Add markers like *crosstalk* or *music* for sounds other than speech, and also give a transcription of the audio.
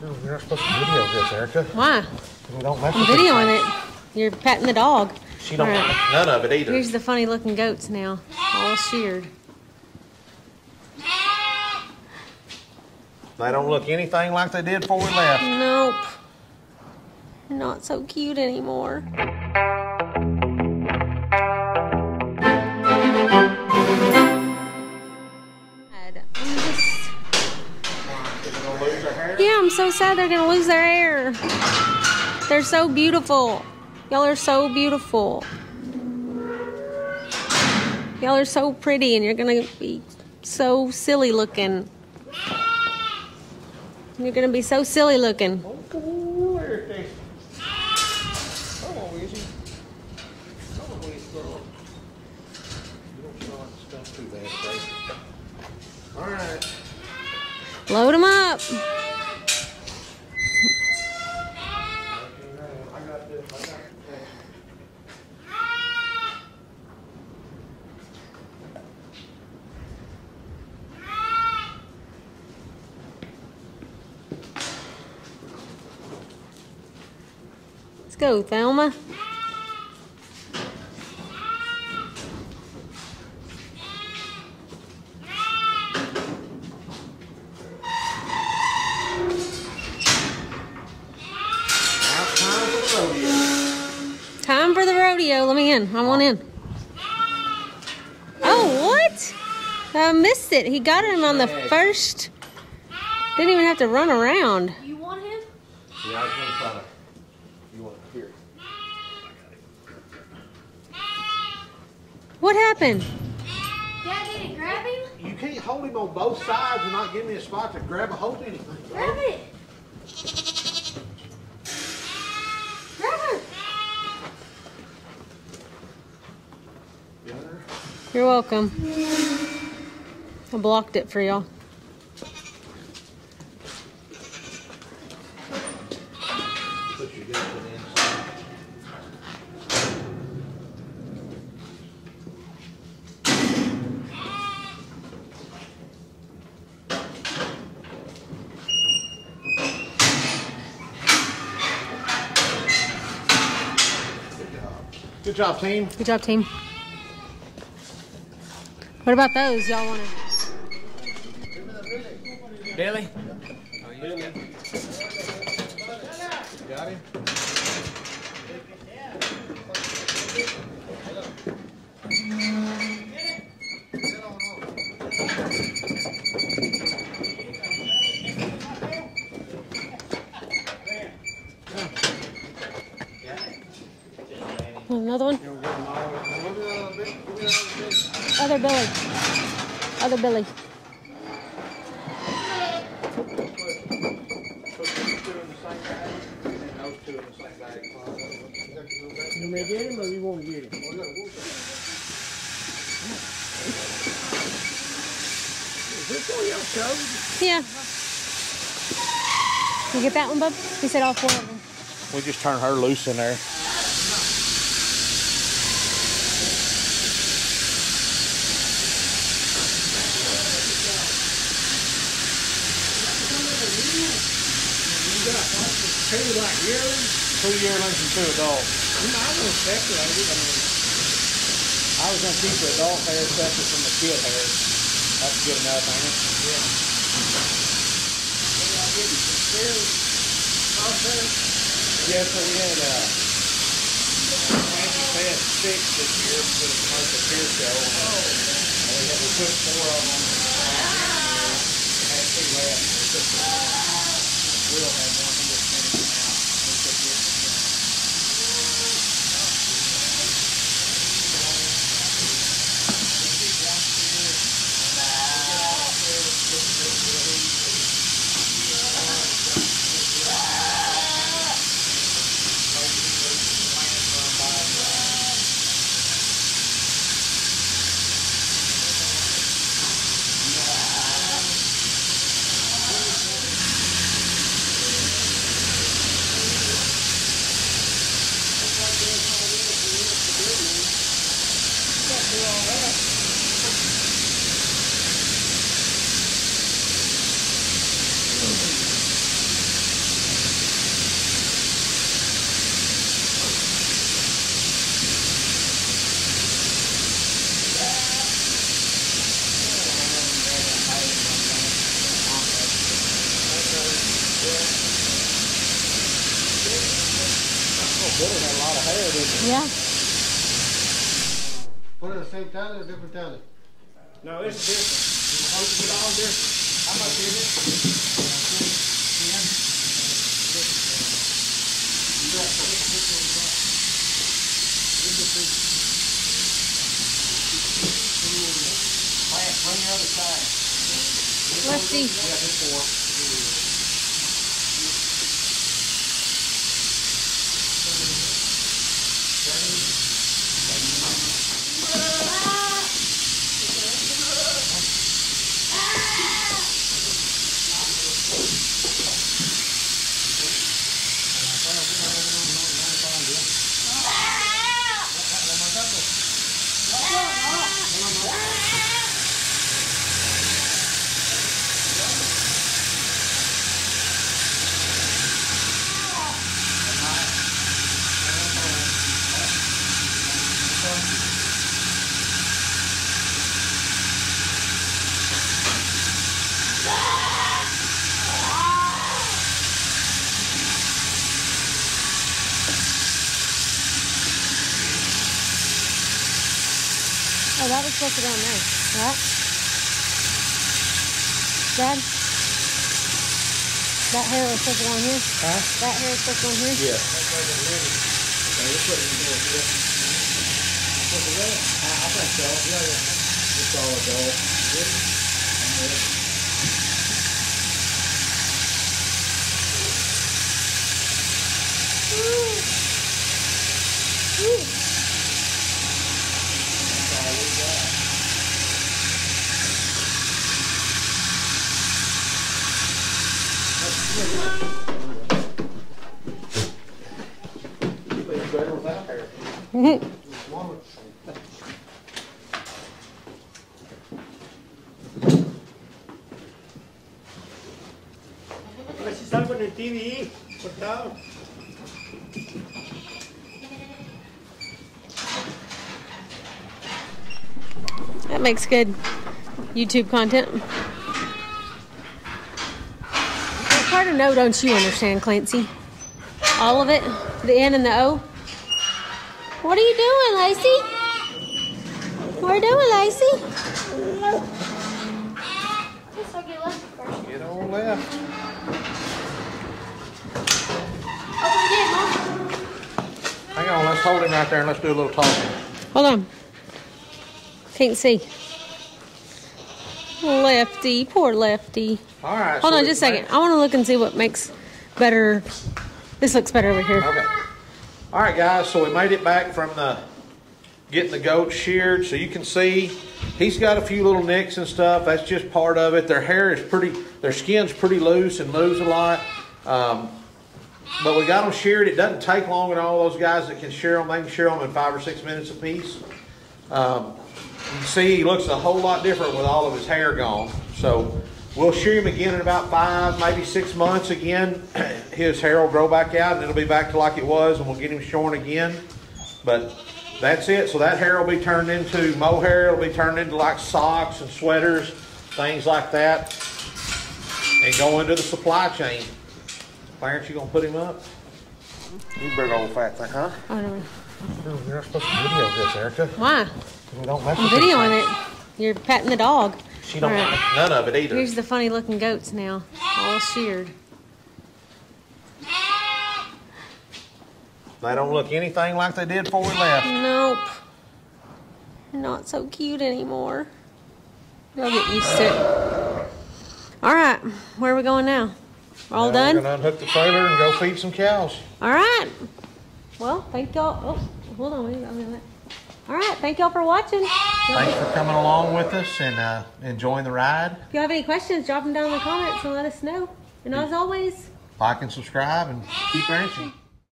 No, you're not supposed to video this, Erika. Why? We don't mess I'm with videoing it. You're patting the dog. She don't right. like none of it either. Here's the funny looking goats now, all sheared. They don't look anything like they did before we left. Nope. Not so cute anymore. So sad they're gonna lose their hair. They're so beautiful. Y'all are so beautiful. Y'all are so pretty, and you're gonna be so silly looking. You're gonna be so silly looking. Oh, Erika. Come on, Izzy. Come on, Izzy, girl. You don't smell like stuff too bad, baby. All right. Load them up. I got this. I got this. Let's go, Thelma. Time for the rodeo. Time for the rodeo. Let me in. I want in. Oh, what? I missed it. He got him on the first. Didn't even have to run around. You want him? Yeah, I was gonna try to. You want to hear? What happened? Dad, did it grab him? You can't hold him on both sides and not give me a spot to grab a hold of anything. Grab it. Grab her. You're welcome. I blocked it for y'all. Put your guts in the inside. Good job. Good job, team. Good job, team. What about those? Y'all want to? Billy? Got him? Another one? Other Billy. Other Billy. You may get him or you won't get him? Yeah. You get that one, bub? He said all four of them. We just turned her loose in there. Two like yearlings? Two yearlings and two adults. I'm not gonna separate it. I mean, I was gonna keep the adult hair separate from the kid hair. That's good enough, ain't it? Yeah, so we had, uh, Nancy had six this year for the commercial beer show. And we had, we put four of them year. We had two left. We Will had one, Billy had a lot of hair, didn't he? Yeah. Put it at the same time or different time? No, it's different. It's all different. How much is it? Plant, bring your other side. Let's see. That was supposed to go in there. Right? Dad? That hair was supposed to go in here? Huh? That hair is supposed to go in here? Yeah. Okay, let's put it in here, yeah. Put it there? I, I think so, yeah, yeah. It's all adult. I'm ready. That's all we got. It's better without TV. That makes good YouTube content. What part of no don't you understand, Clancy? All of it? The N and the O? What are you doing, Lacey? What are you doing, Lacey? Just so get left first. Get on left. Open the Mom. Hang on, let's hold him right there and let's do a little talking. Hold on. Can't see. Lefty, poor Lefty. All right. Hold so on just a second. I want to look and see what makes better. This looks better over here. Okay. All right, guys. So we made it back from the getting the goats sheared. So you can see he's got a few little nicks and stuff. That's just part of it. Their hair is pretty. Their skin's pretty loose and moves a lot. Um, but we got them sheared. It doesn't take long at all. Those guys that can shear them, they can shear them in five or six minutes apiece. Um, you can see he looks a whole lot different with all of his hair gone. So we'll shear him again in about five, maybe six months again. *clears throat* His hair will grow back out and it'll be back to like it was and we'll get him shorn again. But that's it. So that hair will be turned into mohair. It'll be turned into like socks and sweaters, things like that. And go into the supply chain. Clarence, you gonna put him up? You big old fat thing, huh? I don't know. You're not supposed to video this, Erika. Why? We don't mess I'm with videoing it. You're patting the dog. She don't right. like none of it either. Here's the funny looking goats now, all sheared. They don't look anything like they did before we left. Nope. Not so cute anymore. They'll get used to it. All right, where are we going now? All Now done? We're gonna unhook the trailer and go feed some cows. All right. Well, thank y'all. Oh, hold on. wait, I'll do that. All right, thank y'all for watching. Thanks for coming along with us and uh, enjoying the ride. If you have any questions, drop them down in the comments and let us know. And as always, Like and subscribe and keep ranching.